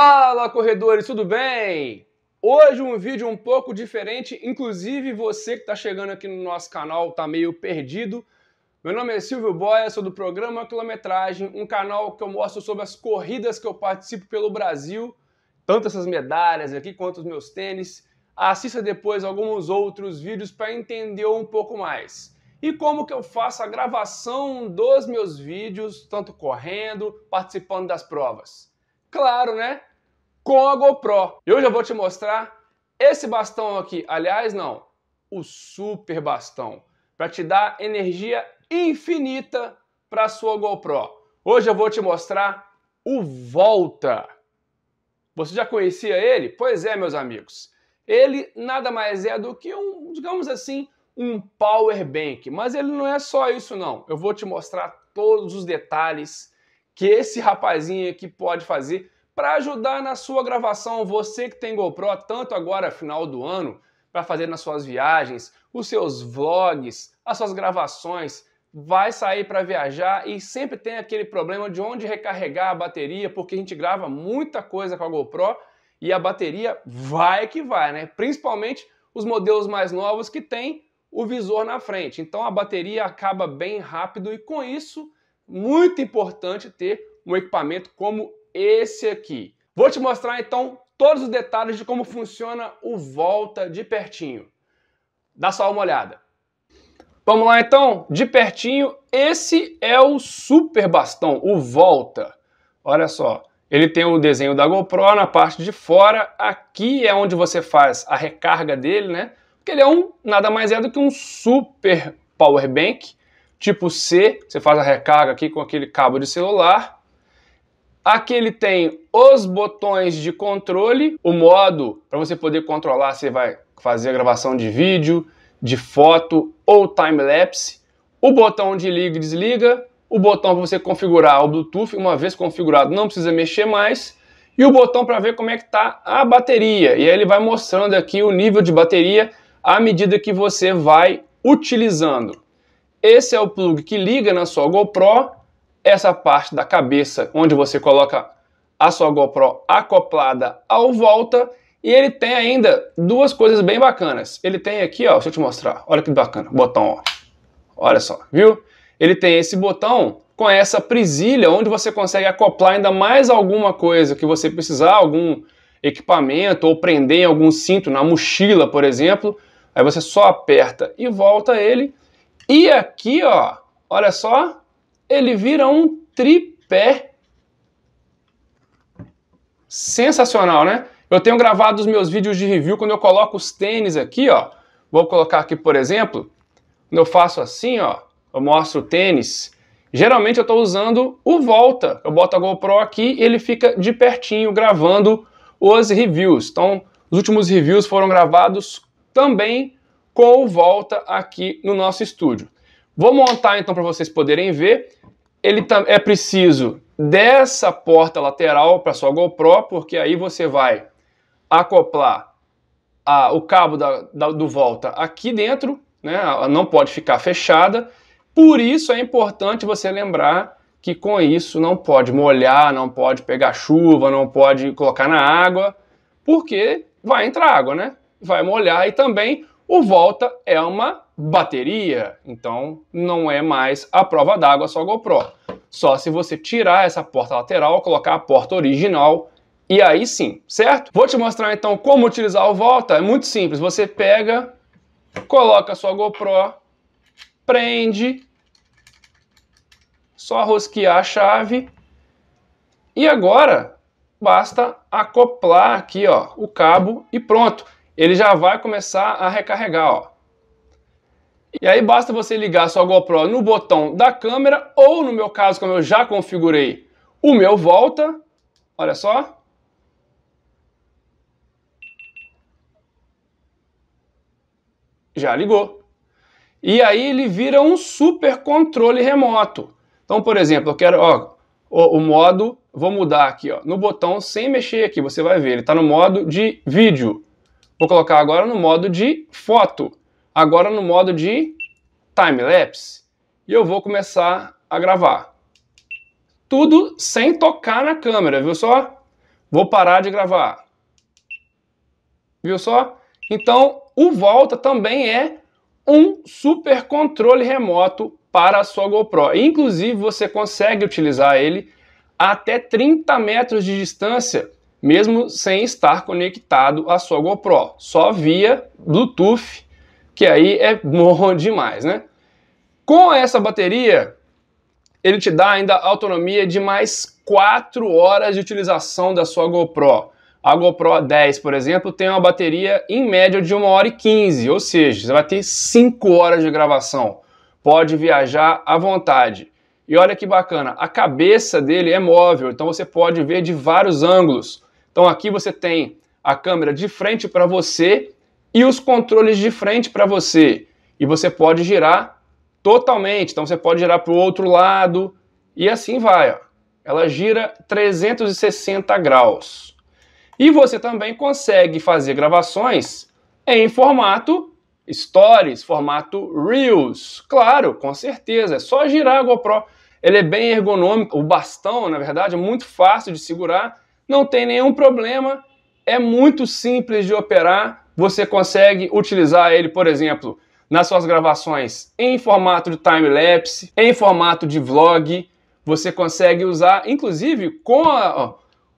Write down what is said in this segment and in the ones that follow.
Fala corredores, tudo bem? Hoje um vídeo um pouco diferente, inclusive você que está chegando aqui no nosso canal está meio perdido. Meu nome é Silvio Boia, sou do programa Quilometragem, um canal que eu mostro sobre as corridas que eu participo pelo Brasil, tanto essas medalhas aqui quanto os meus tênis. Assista depois alguns outros vídeos para entender um pouco mais. E como que eu faço a gravação dos meus vídeos, tanto correndo, participando das provas? Claro, né? Com a GoPro. E hoje eu vou te mostrar esse bastão aqui. Aliás, não, o super bastão, para te dar energia infinita para sua GoPro. Hoje eu vou te mostrar o Volta. Você já conhecia ele? Pois é, meus amigos. Ele nada mais é do que um, digamos assim, um power bank, mas ele não é só isso não. Eu vou te mostrar todos os detalhes que esse rapazinho aqui pode fazer para ajudar na sua gravação. Você que tem GoPro, tanto agora final do ano, para fazer nas suas viagens, os seus vlogs, as suas gravações, vai sair para viajar e sempre tem aquele problema de onde recarregar a bateria, porque a gente grava muita coisa com a GoPro e a bateria vai que vai, né? Principalmente os modelos mais novos que tem o visor na frente. Então a bateria acaba bem rápido e com isso muito importante ter um equipamento como esse aqui. Vou te mostrar então todos os detalhes de como funciona o Volta de pertinho. Dá só uma olhada. Vamos lá então, de pertinho, esse é o super bastão, o Volta. Olha só, ele tem o desenho da GoPro na parte de fora, aqui é onde você faz a recarga dele, né? Porque ele é um, nada mais é do que um super power bank, tipo C, você faz a recarga aqui com aquele cabo de celular, Aqui ele tem os botões de controle, o modo para você poder controlar se vai fazer a gravação de vídeo, de foto ou time-lapse, o botão de liga e desliga, o botão para você configurar o Bluetooth, uma vez configurado não precisa mexer mais, e o botão para ver como é que está a bateria. E aí ele vai mostrando aqui o nível de bateria à medida que você vai utilizando. Esse é o plug que liga na sua GoPro essa parte da cabeça onde você coloca a sua GoPro acoplada ao volta e ele tem ainda duas coisas bem bacanas. Ele tem aqui, ó, deixa eu te mostrar. Olha que bacana, botão, ó. Olha só, viu? Ele tem esse botão com essa presilha onde você consegue acoplar ainda mais alguma coisa que você precisar, algum equipamento ou prender em algum cinto na mochila, por exemplo. Aí você só aperta e volta ele. E aqui, ó, olha só, ele vira um tripé. Sensacional, né? Eu tenho gravado os meus vídeos de review quando eu coloco os tênis aqui, ó. Vou colocar aqui, por exemplo, quando eu faço assim, ó, eu mostro o tênis. Geralmente eu estou usando o volta. Eu boto a GoPro aqui e ele fica de pertinho gravando os reviews. Então, os últimos reviews foram gravados também com volta aqui no nosso estúdio. Vou montar então para vocês poderem ver ele é preciso dessa porta lateral para sua GoPro, porque aí você vai acoplar a, o cabo da, da, do volta aqui dentro, né? não pode ficar fechada. Por isso é importante você lembrar que com isso não pode molhar, não pode pegar chuva, não pode colocar na água, porque vai entrar água, né? Vai molhar e também o volta é uma bateria, então não é mais a prova d'água só GoPro. Só se você tirar essa porta lateral, colocar a porta original e aí sim, certo? Vou te mostrar então como utilizar o volta. É muito simples. Você pega, coloca a sua GoPro, prende, só rosquear a chave e agora basta acoplar aqui ó, o cabo e pronto. Ele já vai começar a recarregar. Ó. E aí basta você ligar sua GoPro no botão da câmera ou no meu caso, como eu já configurei, o meu volta. Olha só. Já ligou. E aí ele vira um super controle remoto. Então, por exemplo, eu quero, ó, o, o modo, vou mudar aqui, ó, no botão sem mexer aqui, você vai ver, ele está no modo de vídeo. Vou colocar agora no modo de foto agora no modo de time-lapse e eu vou começar a gravar. Tudo sem tocar na câmera, viu só? Vou parar de gravar. Viu só? Então, o Volta também é um super controle remoto para a sua GoPro. Inclusive, você consegue utilizar ele até 30 metros de distância, mesmo sem estar conectado à sua GoPro, só via Bluetooth, que aí é bom demais, né? Com essa bateria, ele te dá ainda autonomia de mais 4 horas de utilização da sua GoPro. A GoPro 10, por exemplo, tem uma bateria em média de 1 hora e 15, ou seja, você vai ter 5 horas de gravação. Pode viajar à vontade. E olha que bacana, a cabeça dele é móvel, então você pode ver de vários ângulos. Então aqui você tem a câmera de frente para você e os controles de frente para você. E você pode girar totalmente, então você pode girar para o outro lado e assim vai. Ó. Ela gira 360 graus. E você também consegue fazer gravações em formato Stories, formato Reels. Claro, com certeza, é só girar a GoPro. Ele é bem ergonômico, o bastão, na verdade, é muito fácil de segurar, não tem nenhum problema, é muito simples de operar. Você consegue utilizar ele, por exemplo, nas suas gravações em formato de time-lapse, em formato de vlog. Você consegue usar, inclusive, com a,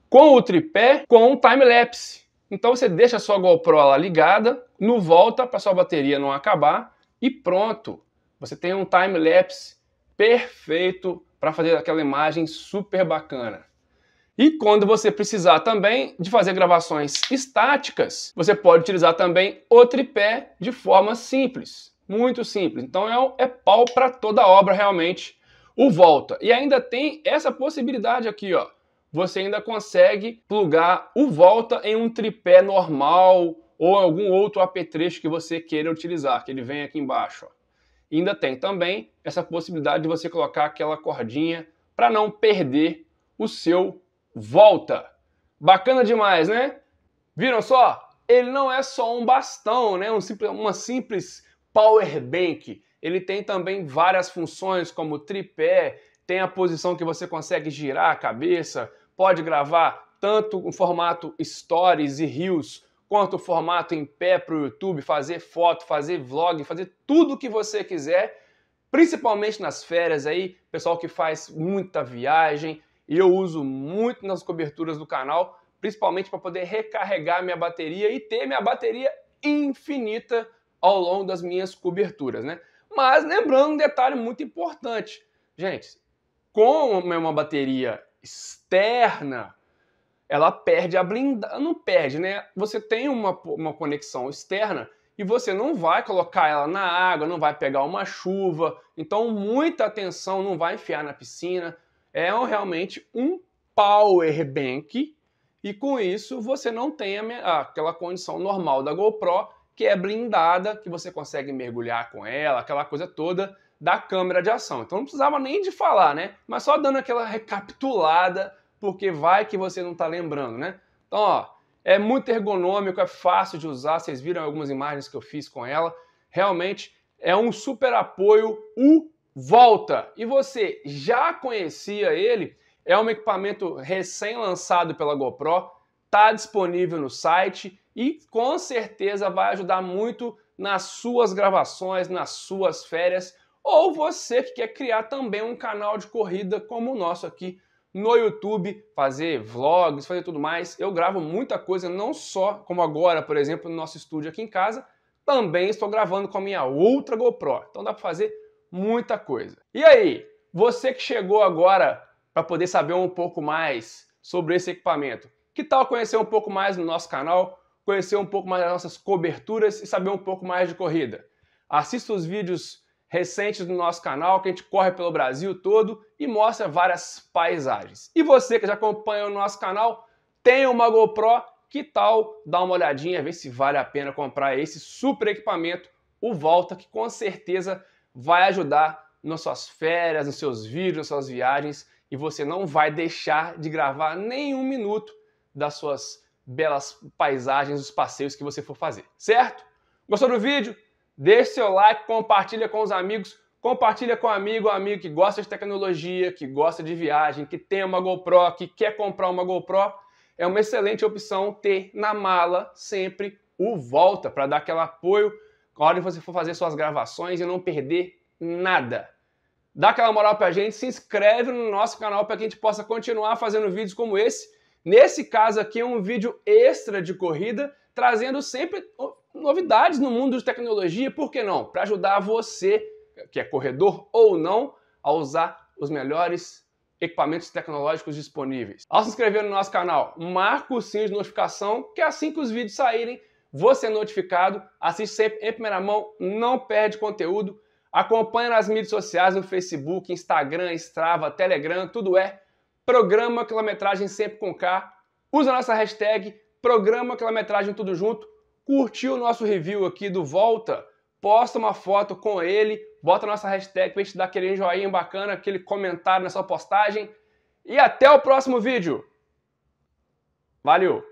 com o tripé com um time-lapse. Então você deixa a sua GoPro lá ligada, no volta para sua bateria não acabar e pronto. Você tem um time-lapse perfeito para fazer aquela imagem super bacana. E quando você precisar também de fazer gravações estáticas, você pode utilizar também o tripé de forma simples, muito simples. Então é, é pau para toda obra realmente o volta. E ainda tem essa possibilidade aqui, ó você ainda consegue plugar o volta em um tripé normal ou algum outro apetrecho que você queira utilizar, que ele vem aqui embaixo. Ó. Ainda tem também essa possibilidade de você colocar aquela cordinha para não perder o seu volta. Bacana demais, né? Viram só? Ele não é só um bastão, né? Um simples, uma simples power bank. Ele tem também várias funções como tripé, tem a posição que você consegue girar a cabeça, pode gravar tanto o formato Stories e Reels, quanto o formato em pé para o YouTube, fazer foto, fazer vlog, fazer tudo o que você quiser, principalmente nas férias aí, pessoal que faz muita viagem, e eu uso muito nas coberturas do canal, principalmente para poder recarregar minha bateria e ter minha bateria infinita ao longo das minhas coberturas, né? Mas lembrando um detalhe muito importante, gente, com uma bateria externa, ela perde a blindagem. Não perde, né? Você tem uma, uma conexão externa e você não vai colocar ela na água, não vai pegar uma chuva. Então, muita atenção, não vai enfiar na piscina. É realmente um power bank e com isso você não tem aquela condição normal da GoPro que é blindada, que você consegue mergulhar com ela, aquela coisa toda da câmera de ação. Então não precisava nem de falar, né? Mas só dando aquela recapitulada, porque vai que você não está lembrando, né? Então, ó, é muito ergonômico, é fácil de usar. Vocês viram algumas imagens que eu fiz com ela. Realmente é um super apoio. Volta. E você já conhecia ele? É um equipamento recém-lançado pela GoPro, está disponível no site e com certeza vai ajudar muito nas suas gravações, nas suas férias ou você que quer criar também um canal de corrida como o nosso aqui no YouTube, fazer vlogs, fazer tudo mais. Eu gravo muita coisa, não só como agora, por exemplo, no nosso estúdio aqui em casa, também estou gravando com a minha outra GoPro. Então dá para fazer muita coisa. E aí, você que chegou agora para poder saber um pouco mais sobre esse equipamento, que tal conhecer um pouco mais no nosso canal, conhecer um pouco mais das nossas coberturas e saber um pouco mais de corrida? Assista os vídeos recentes do nosso canal, que a gente corre pelo Brasil todo e mostra várias paisagens. E você que já acompanha o nosso canal, tem uma GoPro, que tal dar uma olhadinha, ver se vale a pena comprar esse super equipamento, o Volta, que com certeza vai ajudar nas suas férias, nos seus vídeos, nas suas viagens, e você não vai deixar de gravar nenhum minuto das suas belas paisagens, dos passeios que você for fazer, certo? Gostou do vídeo? Deixe seu like, compartilha com os amigos, compartilha com um amigo, um amigo que gosta de tecnologia, que gosta de viagem, que tem uma GoPro, que quer comprar uma GoPro. é uma excelente opção ter na mala sempre o Volta para dar aquele apoio hora que você for fazer suas gravações e não perder nada. Dá aquela moral pra gente, se inscreve no nosso canal para que a gente possa continuar fazendo vídeos como esse. Nesse caso aqui é um vídeo extra de corrida, trazendo sempre novidades no mundo de tecnologia, por que não? Para ajudar você, que é corredor ou não, a usar os melhores equipamentos tecnológicos disponíveis. Ao se inscrever no nosso canal, marca o sininho de notificação, que assim que os vídeos saírem, você é notificado, assiste sempre em primeira mão, não perde conteúdo. Acompanhe nas mídias sociais, no Facebook, Instagram, Strava, Telegram, tudo é Programa Quilometragem sempre com K. Usa a nossa hashtag Programa Quilometragem tudo junto. Curtiu o nosso review aqui do Volta? Posta uma foto com ele, bota a nossa hashtag pra gente dar aquele joinha bacana, aquele comentário na sua postagem. E até o próximo vídeo. Valeu!